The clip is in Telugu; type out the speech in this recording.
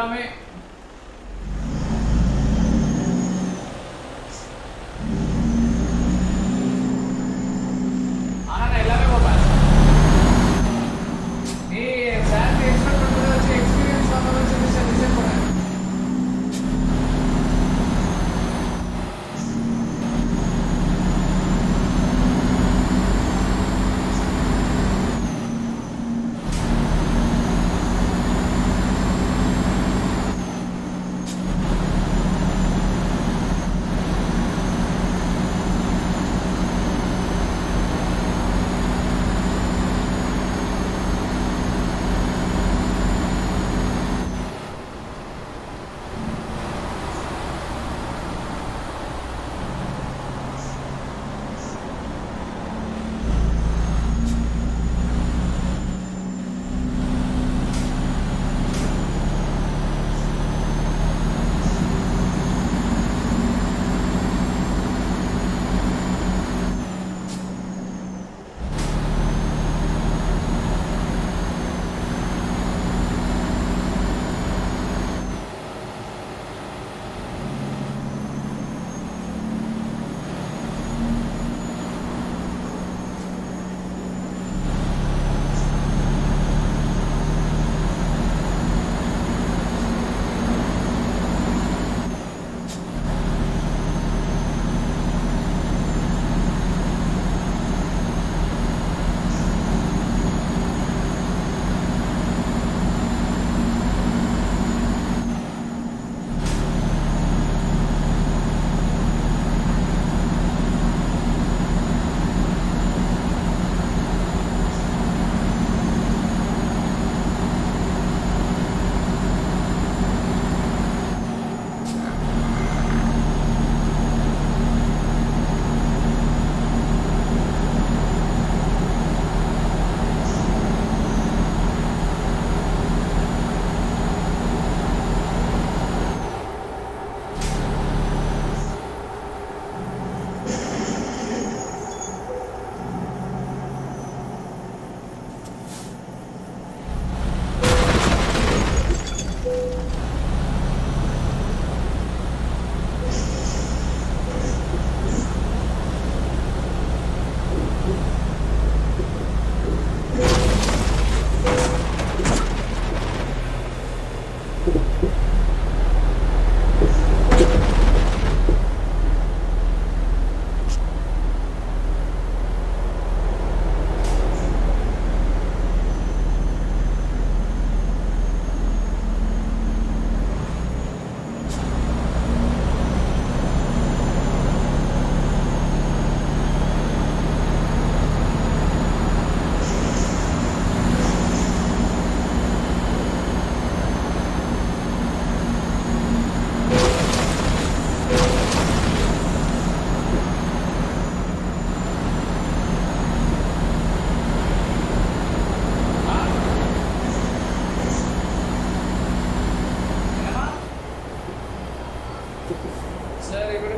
எல்லாமே సార్ ఇక్కడ